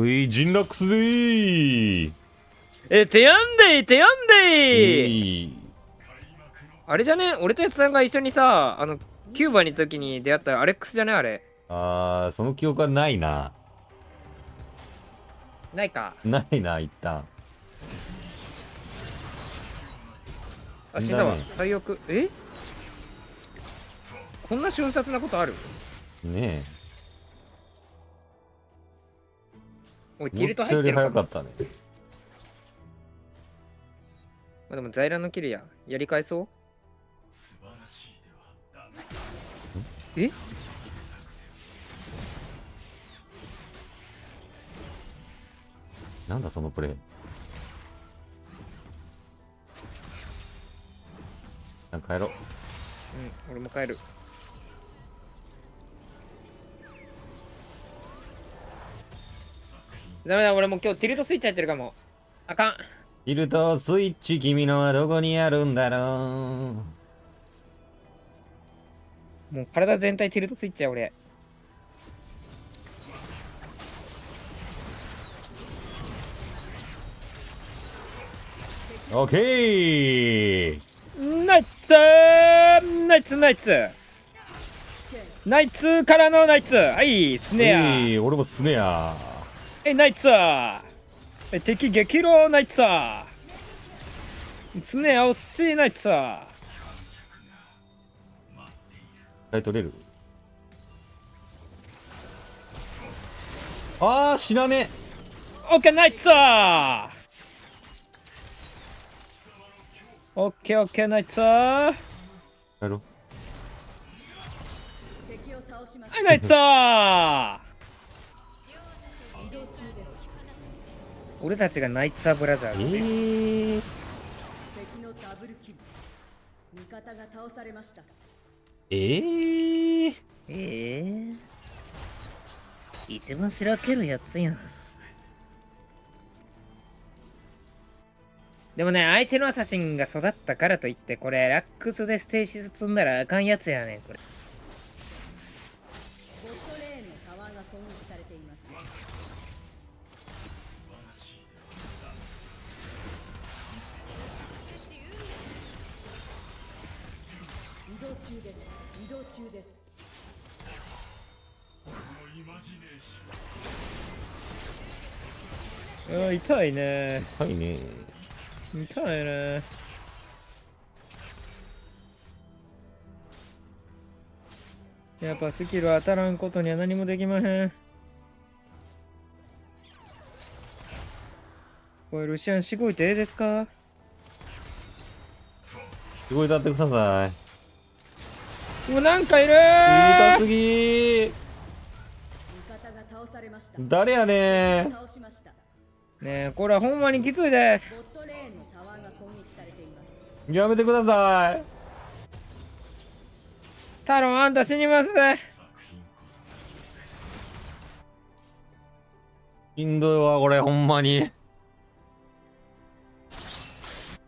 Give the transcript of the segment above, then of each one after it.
ういジンラックスでー。えてやんでいてやんでいい。い。あれじゃね？俺とやつさんが一緒にさあのキューバに行った時に出会ったアレックスじゃね？あれ。あーその記憶はないな。ないか。ないな一旦。あ死んだわ。最悪。え？こんな瞬殺なことある？ねおいえティルト入ってるかもかったねまあでもザイラのキルや。やり返そう。え？なんだそのプレイ。なんか帰ろう。うん俺も帰るダメだ俺もう今日ティルトスイッチ入ってるかも。あかん。いるとスイッチ君のはどこにあるんだろもう体全体ティルトスイッチや俺。うオッケーナイツナイツナイツナイツからのナイツはいスネア。えい俺もスネアえナイツえ敵激怒ナイツスネア惜しいナイツはい取れる？あー死なねオッケーナイツオッケーオッケーナイツは帰ろう。ナイツ俺たちがナイツァーブラザーえズです。ー、敵のダブルキル味方が倒されました。えー、ええ一番しらけるやつやん。でもね相手のアサシンが育ったからといってこれラックスでステーシス積んだらあかんやつやねんこれ中ですあ痛いね。はいね痛いね。やっぱスキル当たらんことには何もできまへん。これルシアンしごいてええですか？すごい立ってください。うなんかいる痛すぎ誰やねねえこれはほんまにきついで。やめてください。タロンあんた死にますでしんどいわこれほんまに。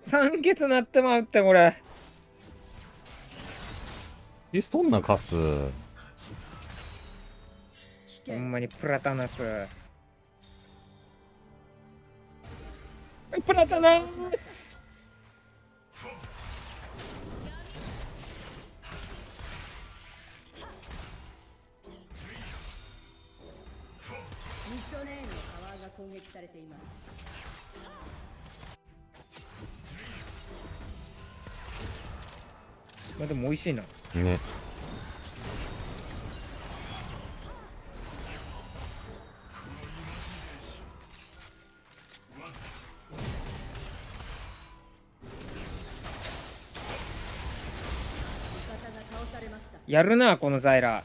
酸欠なってまうってこれえそんなカス？ほんまにプラタナス。プラタナス。ミッドレーンのタワーが攻撃されていますまあでも美味しいなね。やるなこのザイラ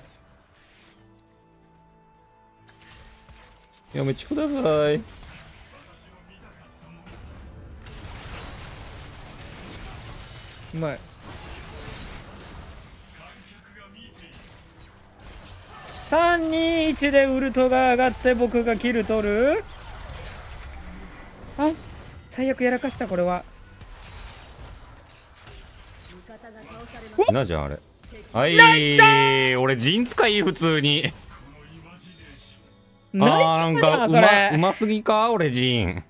やめてください。うまい321でウルトが上がって僕がキル取る？あ最悪やらかしたこれは。なじゃんあれ。はい俺陣使い普通に。あーなんかうまうますぎか？俺ジン。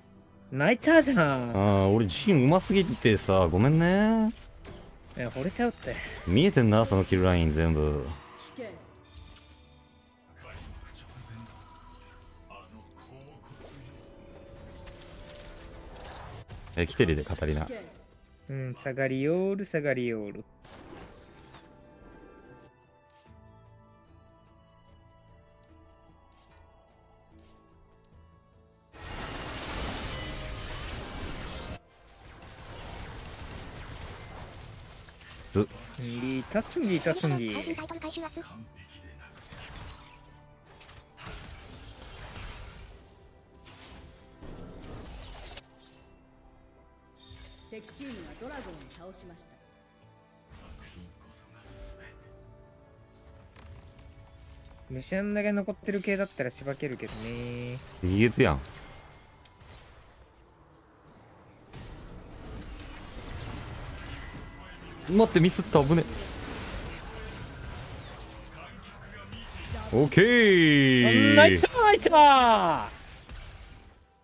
泣いちゃうじゃあんー俺ジンうますぎてさごめんね。え惚れちゃうって。見えてんなそのキルライン全部え来てるでカタリナうん下がりよーる下がりよーる。ず。リタスンリタスンリ最チームがドラゴンを倒しました。ムシャンだけ残ってる系だったらしばけるけどね。逃げつやん。待ってミスった危ねオッケー。ナイスナイスバ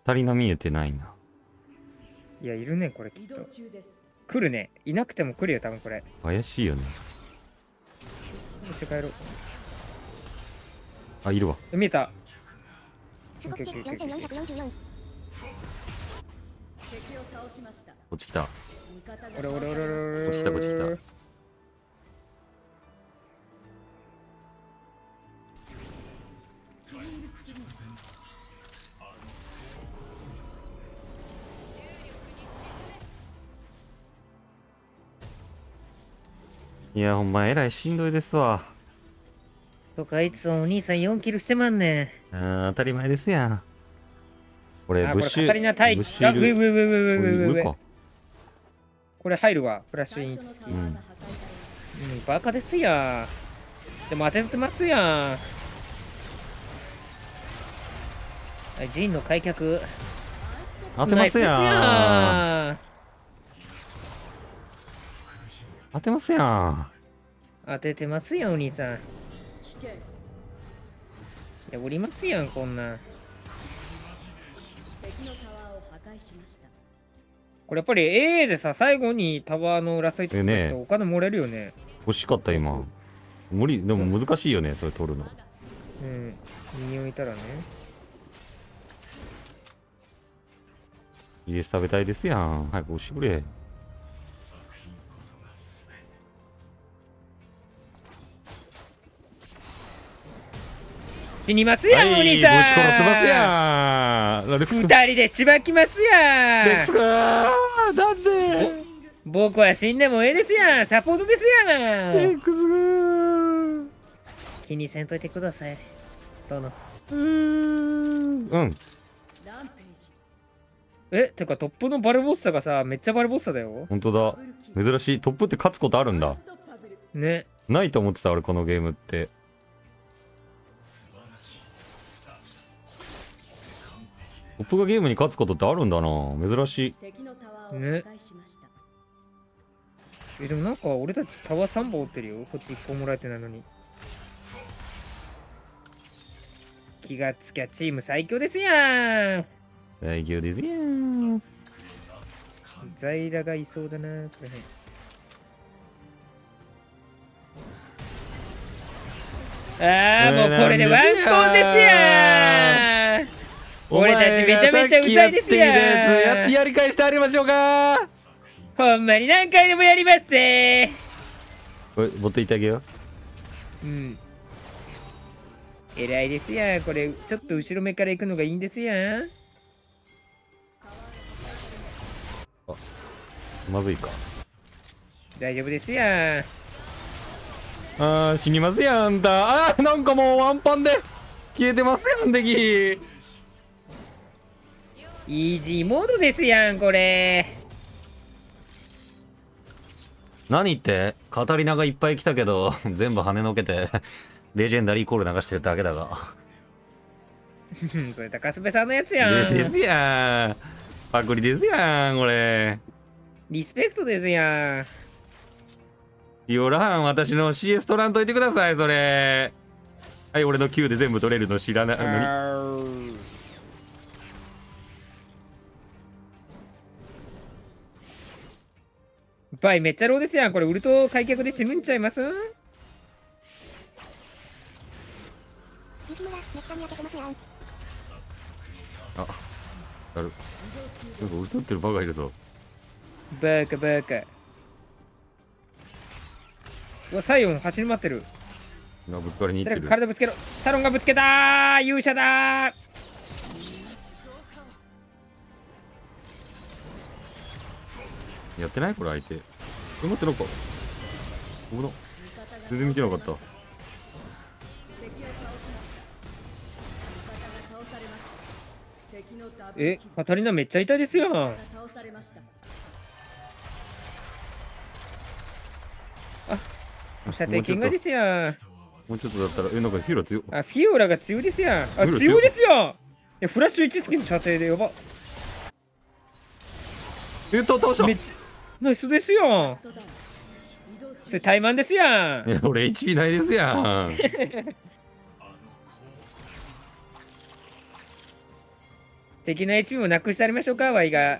足りな見えてないないやいるねこれきっと。中です。来るね。いなくても来るよ多分これ。怪しいよね。一緒帰ろう。あいるわ。え見えた。スゴッチ4444敵を倒しました。こっち来た。俺俺俺俺俺こっち来たこっち来たいやほんまえらいしんどいですわ。とかいつもお兄さん4キルしてまんねあー当たり前ですやん。これあこれブッシュブッシュ上上上上上上。上上これ入るわフラッシュイン。最初のタワーが破壊されましたうんバカですやん。でも当ててますやん。はいジンの開脚。当てますやんナイスです当てますやん。当ててますやんお兄さん。いやおりますやんこんなん。これやっぱり A でさ最後にタワーのラストイットってお金漏れるよね。欲しかった今。無理でも難しいよねそれ取るの。うん。ミニオンいたらね。イエス食べたいですやん。早く押してくれ死にますやん、はいぶちお兄さん。殺せますやん。二人でしばきますやん。レックス君。なんで？僕は死んでもええですやん。サポートですやん。レックス君。気にせんといてください殿うーん。うん。えてかトップのバルボッサがさめっちゃバルボッサだよ。本当だ。珍しい。トップって勝つことあるんだ。ね。ないと思ってた俺このゲームってトップがゲームに勝つことってあるんだな。珍しい。敵のタワーを破壊しました、えでもなんか俺たちタワー3本追ってるよ。こっち1個もらえてないのに。気がつきゃチーム最強ですやん。大強ですやん。ザイラがいそうだなこれああもうこれでワンコンですやん俺たちめちゃめちゃうざいですやんお前がさっきやってやり返してあげましょうか。ほんまに何回でもやりますぜ。これ持っていってあげよう。うん。偉いですやん。これちょっと後ろ目から行くのがいいんですやん。まずいか。大丈夫ですやん。あー死にますやんあんた。あーなんかもうワンパンで消えてますやん敵イージーモードですやんこれ。何言って？カタリナがいっぱい来たけど 全部跳ねのけて レジェンダリーコール流してるだけだが。それ高須部さんのやつやですですんやん。パクリですやんこれ。リスペクトですやん。ピオラン私の CS 取らんといてくださいそれ。はい俺の Q で全部取れるの知らないのにあーバイめっちゃローですやん。これウルト開脚で死ぬんちゃいます？あなる。なんか歌ってるバカいるぞ。バカバカ。うわサイオン走り回ってる。今ぶつかりに行っ誰てる。か体ぶつけろ。サロンがぶつけたー。勇者だー。やってない？これ相手。え待ってなんか。危な。全然見てなかった。えカタリナめっちゃ痛いですよが倒されました射程金がですよもうちょっとだったらえなんかヒーロー強っあフィオラが強いですやん。あフィオラ強い。ですよいやフラッシュ1付きの射程でやば。えっと倒した。いめっちゃナイスですよそれ怠慢ですやん。や 俺 HP ないですやん。敵の HP もなくしてありましょうかワイが。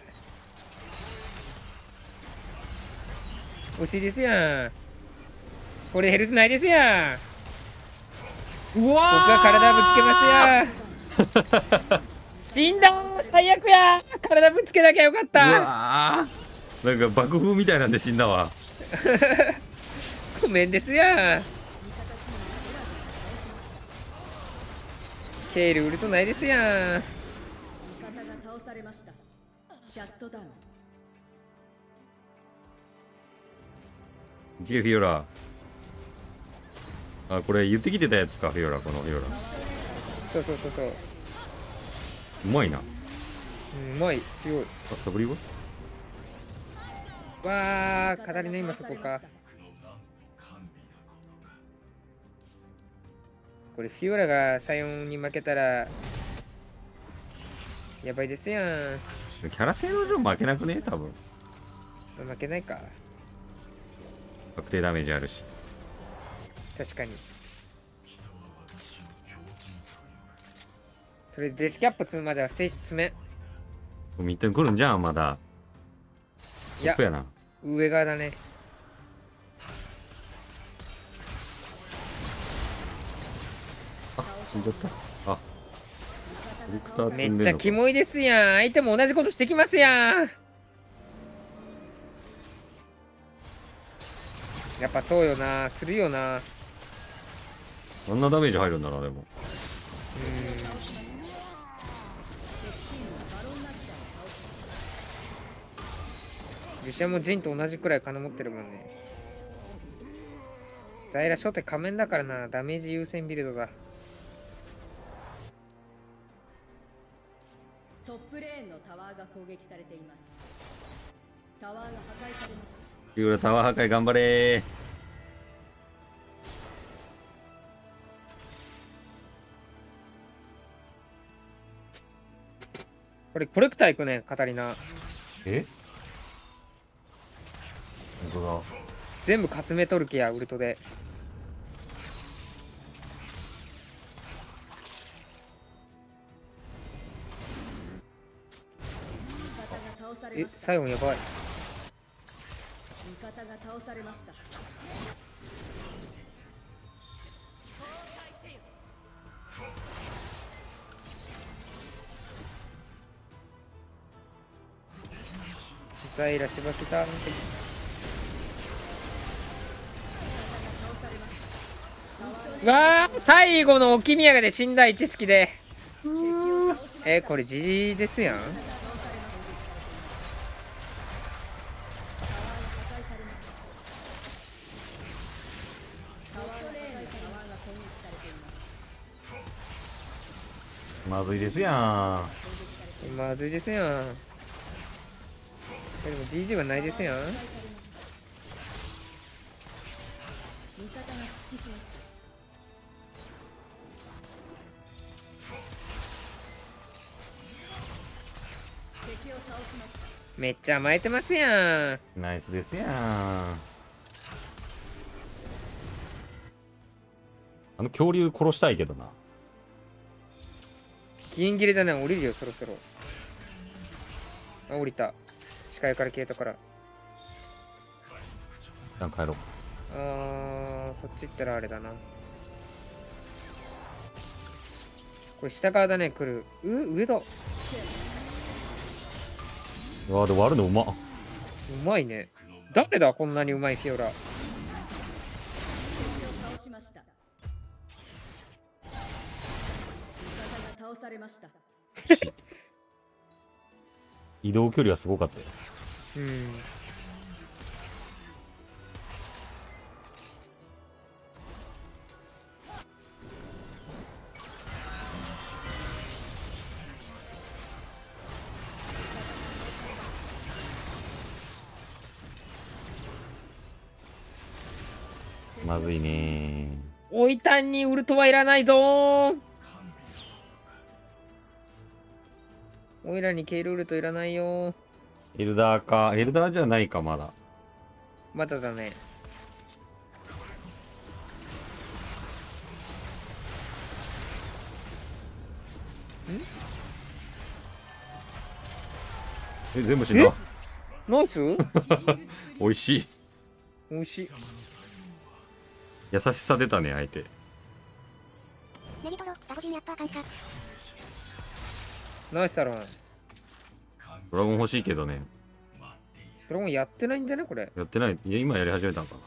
惜しいですやん。これヘルスないですやん。うわ僕が体ぶつけますや 死んだ最悪や体ぶつけなきゃよかっうたなんか爆風みたいなんで死んだわ。ごめんですやケールウルトないですやん。味方が倒されましたシャットダウンいけフィオラ。あこれ言ってきてたやつかフィオラ。このフィオラ。そうそうそうそう。うまいな。あうまい。強い。ダブリゴわー語りね今そこか。これフィオラがサイオンに負けたらやばいですやん。キャラ性能上負けなくね？多分。負けないか。確定ダメージあるし。確かに。とりあえずデスキャップ積むまではステージ詰め。ミッドに来るんじゃんまだトップやな。上側だね。あ死んじゃった。あ。ヘリクターめ積んでんのか。っちゃキモいですやん。相手も同じことしてきますやん。やっぱそうよな。するよな。あんなダメージ入るんだなでも。ルシアもジンと同じくらい金持ってるもんね。ザイラ初手仮面だからな。ダメージ優先ビルドだ。トップレーンのタワーが攻撃されています。タワーが破壊されました。タワー破壊頑張れ。ーこれコレクター行くねカタリナ。え？本当だ。全部かすめ取る気やウルトで。味方が倒されえました。サイオンやばい。味方が倒されました。ザイラしばきだわあ最後の置き宮がで死んだ一好きでえこれ GG ですやん。まずいですやん。まずいですやん。えでも GG はないですやんめっちゃ甘えてますやん。ナイスですやん。あの恐竜殺したいけどな。ギリギリだね。降りるよそろそろ。あ降りた。視界から消えたから。一旦帰ろうあーそっち行ったらあれだな。これ下側だね来る。う上だううわで割るのうま。っまいね。誰だこんなにうまいフィオラ。されました。移動距離はすごかったよ。うんずいねおいたんにウルトはいらないぞ。ーおいらにケイルウルトいらないよ。ーエルダーか。エルダーじゃないかまだ。まだだね。え全部死んだ？ナイス？美味しい。美味しい優しさ出たね相手。ネギトロ、ダブジンアッパー感謝。ナイスタロンドラゴン欲しいけどね。ドラゴンやってないんじゃねこれ？やってない。いや今やり始めたんかな。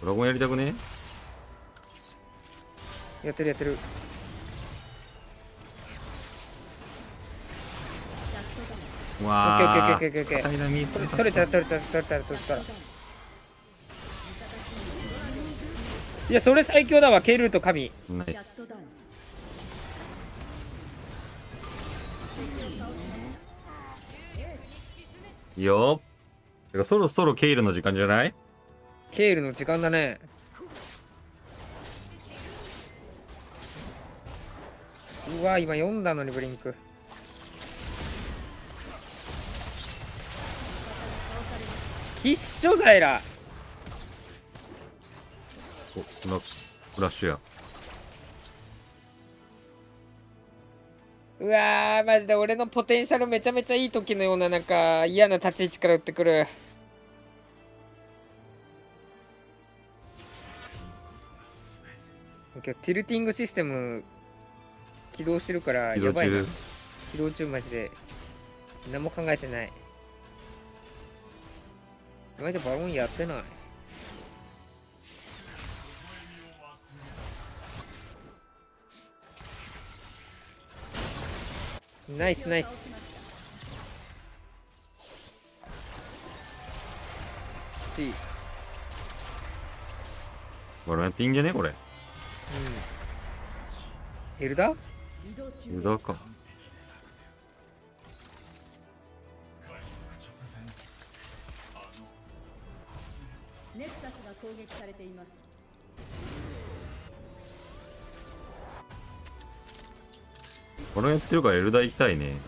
ドラゴンやりたくね？やってるやってる。わケーオッケーオッケーオッケーダイナミー取れ取れた取れた取れた取れたいやそれ最強だわ。ケイルウルト神。ナイス。よてかそろそろケイルの時間じゃない？ケイルの時間だね。うわ今読んだのにブリンク。必勝ザイラおフラフラッシュや。うわーマジで俺のポテンシャルめちゃめちゃいい時のようななんか嫌な立ち位置から打ってくる。今日ティルティングシステム起動してるからやばいな。中起動中マジで。何も考えてない。今までバロンやってないナイスナイスしうんバロやっていいんじゃね？これ。エルダ移動中ユダーか。ネクサスが攻撃されていますバロやってるからエルダー行きたいね。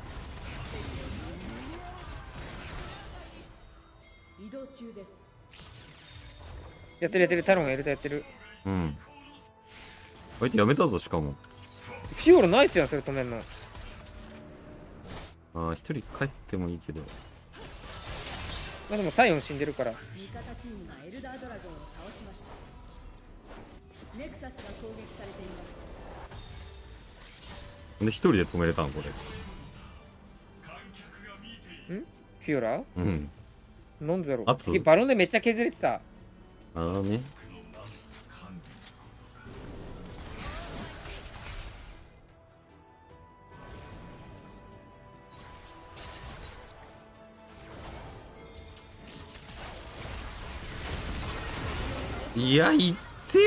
移動中です。やってるやってるタロンエルダやってる。うん。相手やめたぞしかも。フィオロナイスやんそれ止めんの。ああ一人帰ってもいいけど。まあでもサイオン死んでるから。味方チームがエルダードラゴンを倒しました。ネクサスが攻撃されていますで一人で止めれたんこれ。フィオラ？うん。なんでだろう。バロンでめっちゃ削れてた。ああね。いやいって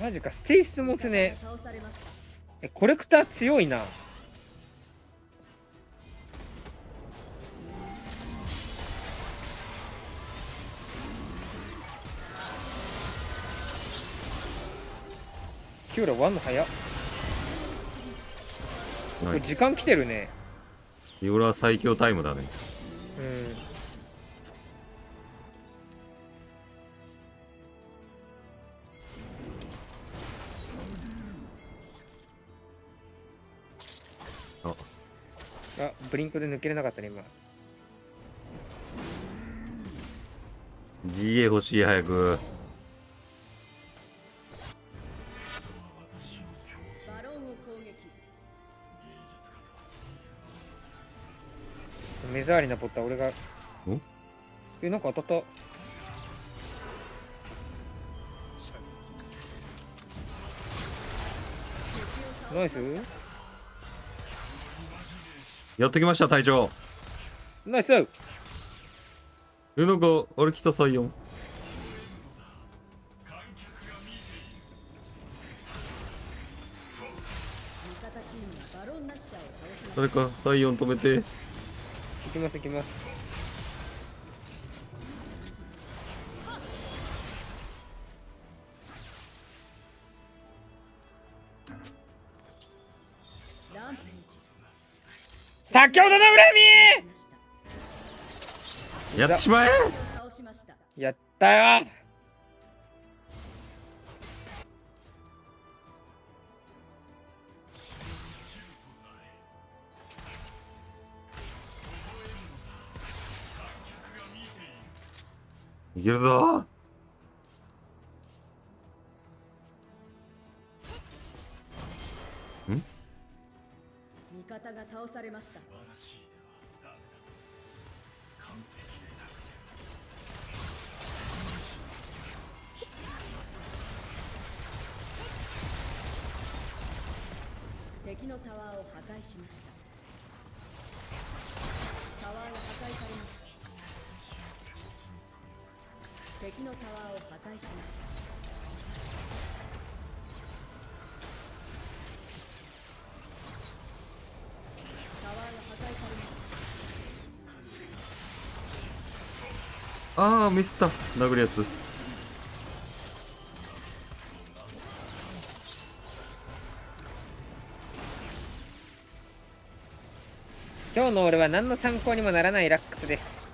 マジかステイシスもせね倒されましたえコレクター強いな。キューラワンの早っ。これ時間来てるね。ビオラ最強タイムだねブリンクで抜けれなかったね今。GA 欲しい早く。目障りなボッター俺が。んえなんか当たった。ナイスやってきました隊長。ナイスえなんかあれ来た採用味方チームがバロン止めて。行きます行きます先ほどの恨やっちまえ！やったよ！いけるぞ方が倒されました。敵のタワーを破壊しました。タワーが破壊されました。敵のタワーを破壊しました。ああミスった。殴るやつ。今日の俺は何の参考にもならないラックスです。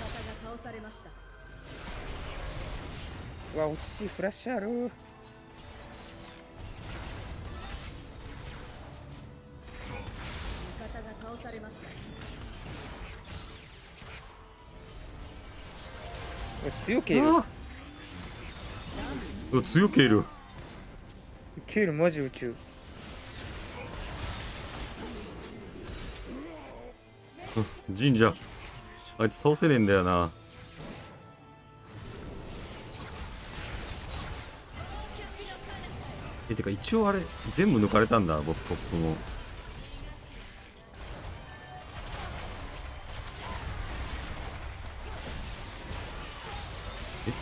味方が倒されました。うわ惜しい。フラッシュある強ケール。あうわ強けいるケールマジ宇宙。うん神社。あいつ倒せねえんだよな。えてか一応あれ全部抜かれたんだ僕トップもえこ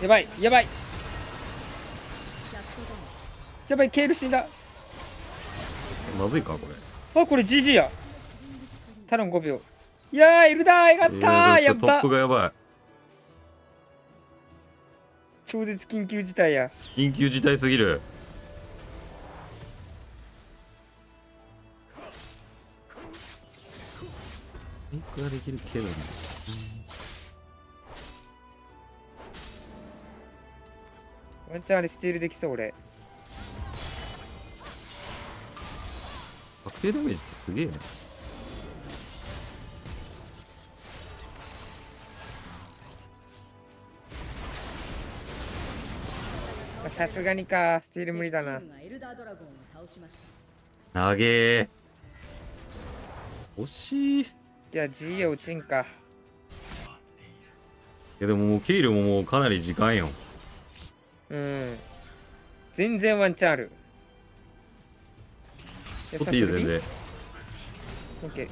れやばいやばい。やばいケール死んだ。まずいかこれ。あこれ GG や。タロン5秒いやーエルダーよかったー、えーやっば。トップがやば超絶緊急事態や。い緊急事態すぎる。リンクができるけどねワンチャンあれスティールできそう俺。確定ダメージってすげえね。まあさすがにか。スティール無理だな。投げー。惜しい。いじゃあ GA 落ちんか。やでももうケイルももうかなり時間ようん。全然ワンチャンある。取っていいよ全然。オッケー。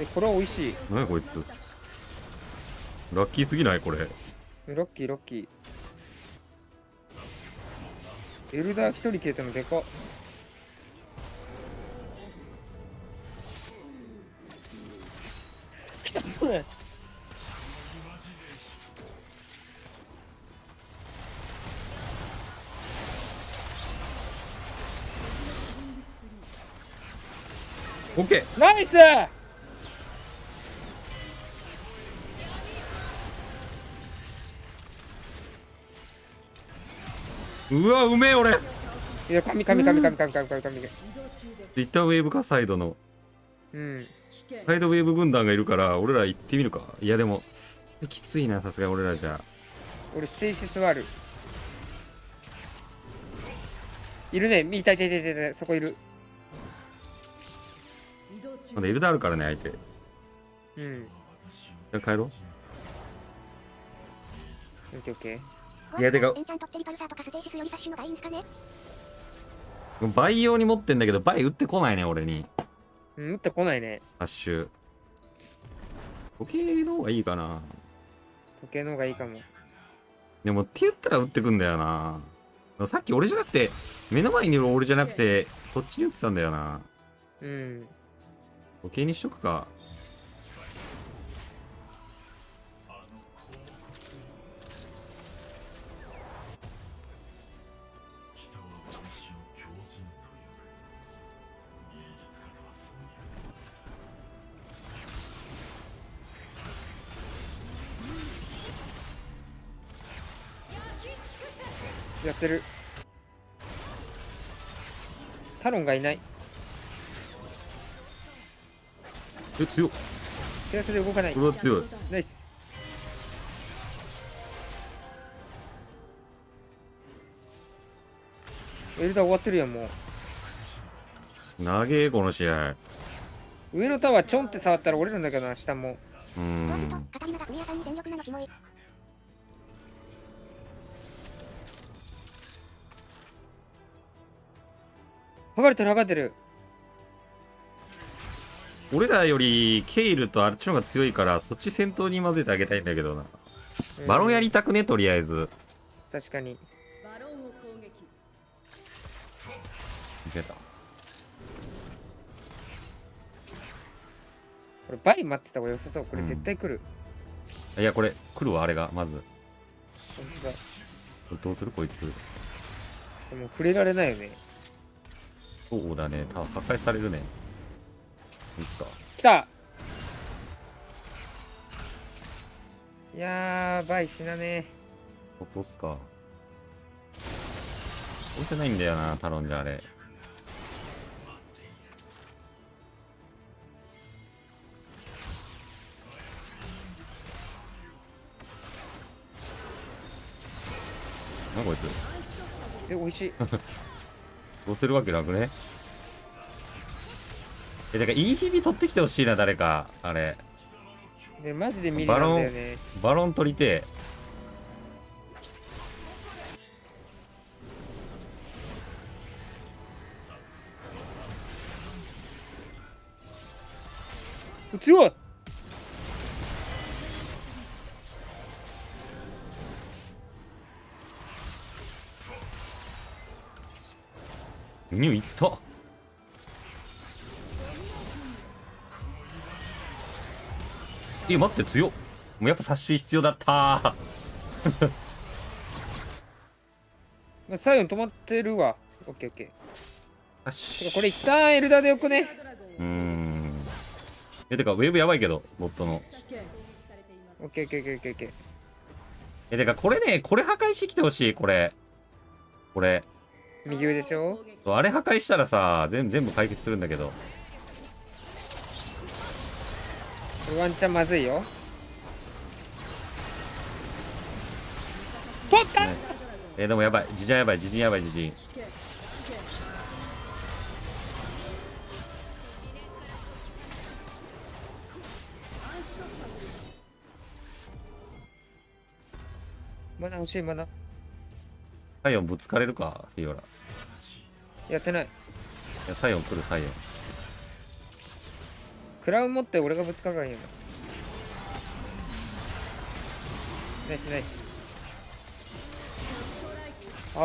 えこれは美味しい。何やこいつ。ラッキーすぎないこれ。ロッキーロッキーエルダー1人消えてもでかオッケー。ナイス！うわうめえ俺。いや神神神神神神神神。です一旦ウェーブかサイドの。うん。サイドウェーブ軍団がいるから俺ら行ってみるか。いやでもきついなさすがに俺らじゃ。俺ステイシスはある。いるね。いたいたいたいた。いたそこいる。まだエルダーあるからね相手。じうん。ゃあ帰ろオッケーオッケーいやてかエンチャントってリパルサーとかステーシスよりサッシュのがいいんすかね？う倍用に持ってんだけど倍打ってこないね俺に。うん打ってこないね。ハッシュ。時計の方がいいかな。時計の方がいいかも。でもって言ったら打ってくんだよな。さっき俺じゃなくて目の前にいる俺じゃなくてそっちに打ってたんだよな。うん。時計にしとくかやってる。タロンがいない。え強っ。テラスで動かない。これは強い。ナイス。エルダー終わってるやんもう。長えこの試合。上のタワーちょんって触ったら折れるんだけどな下も。うんてる剥がれてる。俺らよりケイルとあっちの方が強いからそっち先頭に混ぜてあげたいんだけどな、うん。バロンやりたくねとりあえず。確かに。バロンを攻撃出た。これバイ待ってた方が良さそう。これ絶対来る、いやこれ来るわあれがまず。どうする？こいつでも触れられないよねそうだね。た破壊されるね。いいか。来た。いやーバイ死なね落とすか。置いてないんだよなタロンじゃあれ。なこいつ。え美味しい どうするわけなくね？えだからいい日々取ってきてほしいな誰か。あれ。ねマジでミリなんだよね。バロン取りて強いニューいったえ待って強っ。もうやっぱ冊子必要だった。サイオン止まってるわ。オッケーオッケよーし。てかこれ一旦エルダーでよくね。うーん。えてかウェーブやばいけどボットの。オッケーオッケーオッケーオッケー。えてかこれねこれ破壊してきてほしいこれ。これ右上でしょ？あれ破壊したらさ全全部解決するんだけど。ワンチャンまずいよ。取ったね。えでもやばい。自陣やばい。自陣やばい自陣まだ欲しいまだサイオンぶつかれるかフィオラいやってない。やサイオン来るサイオン。クラウン持って俺がぶつかるからいいよ。ナイスナイス。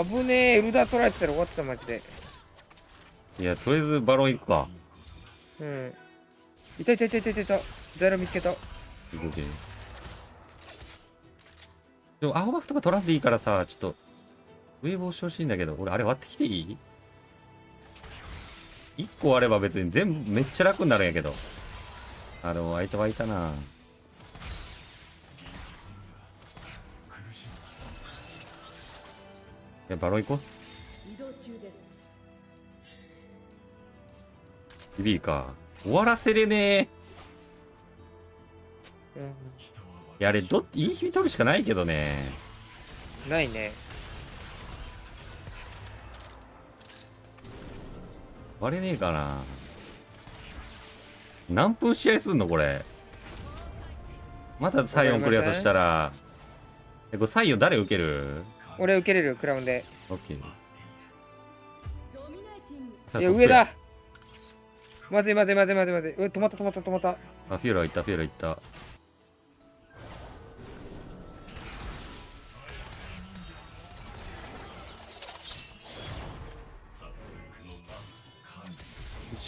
危ねえエルダー取られてたら終わってたマジで。いやとりあえずバロン行くか。うん。いたいたいたいたいたい。たザイロ見つけた。でもアホバフとか取らんでいいからさちょっとウェーブ押してほしいんだけど俺あれ割ってきていい？1個あれば別に全部めっちゃ楽になるんやけど。あでも相手はいたな。えバロン行こう。ビビーか。終わらせれねえ。うん。いやあれどいい日取るしかないけどね。ないね割れねえかな。何分試合すんのこれ。またサイオン来るやそしたら。えこれサイオン誰受ける？俺受けれるクラウンで。オッケー。いや上だ。まずいまずいまずいまずいまずい。う止まった止まった止まった。あフィオラ行ったフィオラ行った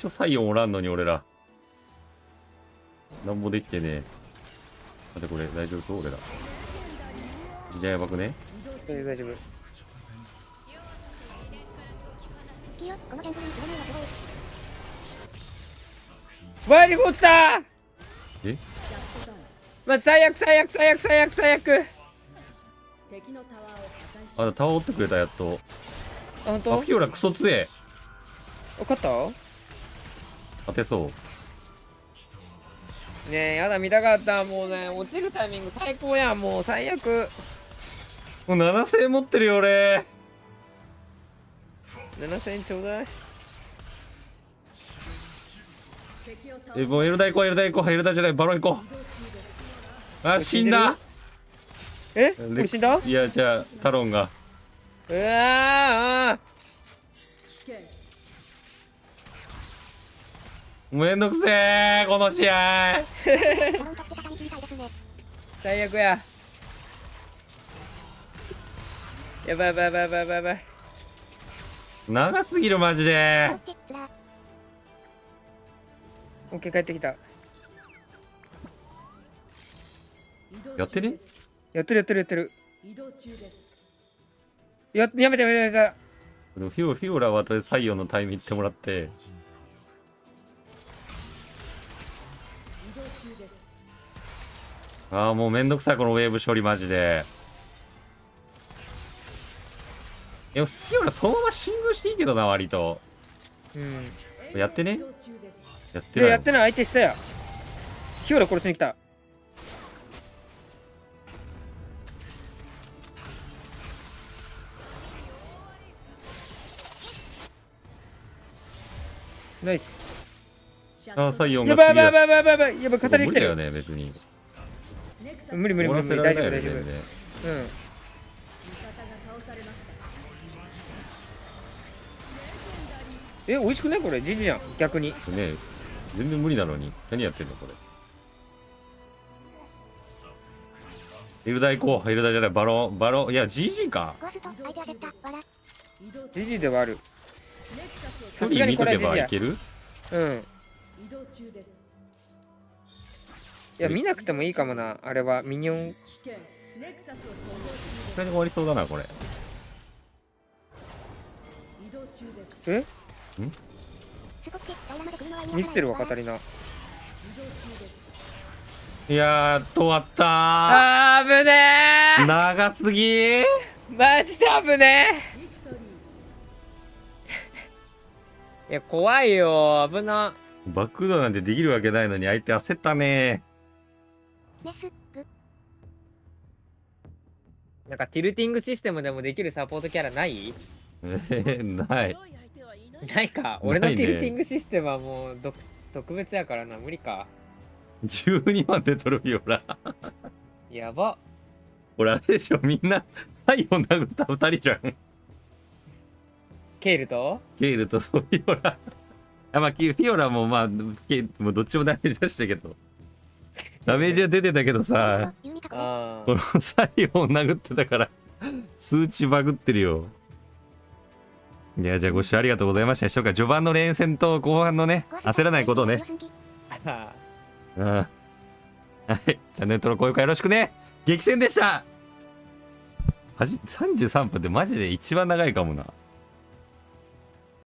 一緒サイオンおらんのに俺ら。なんもできてねえ。待ってこれ大丈夫そう俺ら。じゃあやばくね？大丈夫。大丈夫。いいよ、このジャンプに落ちた？え？まず最悪最悪最悪最悪最悪。あタワーを破壊しあタワー折ってくれたやっと。本当？あフィオラクソ強え。分かった？当てそう。ねえやだ見たかったもうね。落ちるタイミング最高やんもう最悪。もう7000持ってるよ俺。7000ちょうだい。えもうエルダ行こうエルダ行こう。エルダじゃないバロン行こう。あ死んだ。え？死んだ？いやじゃあタロンが。うわー。あめんどくせえこの試合。最悪や。やばいやばいやばいやばいやばい。長すぎるマジで。オッケー帰ってきた。やってねやってるやってるやってる。移動中ですややめてやめてやめて。フィオフィオラはとりあえず採用のタイム行ってもらってああもうめんどくさいこのウェーブ処理マジで。いやフィオラそのまま進軍していいけどな割と。うん。やってね？やってない。でやってない。相手したやヒオラ殺しに来た。ナイス。ああ採用やが次だばいやばいやばいやばいやばいやばい。語り無理だよ来てるね別に無理無理無理無理せられないよね。大丈夫大丈夫うん。え美味しくないこれジジやん逆に。ね全然無理なのに。何やってんのこれ。エルダ行こう。エルダじゃない。バロンバロン。いや GG かゴースト、相手焦った。わら。移動中ジジではある。距離見とけばいける？うん移動中ですいや見なくてもいいかもな。あれはミニオン。それで終わりそうだなこれ。移動中ですえ？すごくて、ダイヤまで来るのは嫌だミスってるわカタリナ移動中ですいやーやっと終わったあーぶねー。長すぎー。ーマジで危ねー。ーいや怖いよ危な。バックドアなんてできるわけないのに相手焦ったねメス、グ。なんかティルティングシステムでもできるサポートキャラない？ーない。ないか。俺のティルティングシステムはもう独特別やからな。無理か。12万で取るよらやば。これあれでしょ。みんな最後殴った2人じゃん。ケイルと？ケイルとソフィオラ。あまあキフィオラもまあケイもうどっちもダメージ出したけどダメージは出てたけどさ。この最後を殴ってたから数値バグってるよ。いやじゃあご視聴ありがとうございました。でしょうか序盤の連戦と後半のね焦らないことをね。あ うん。はい。チャンネル登録高評価よろしくね。激戦でした。はじ33分ってマジで一番長いかもな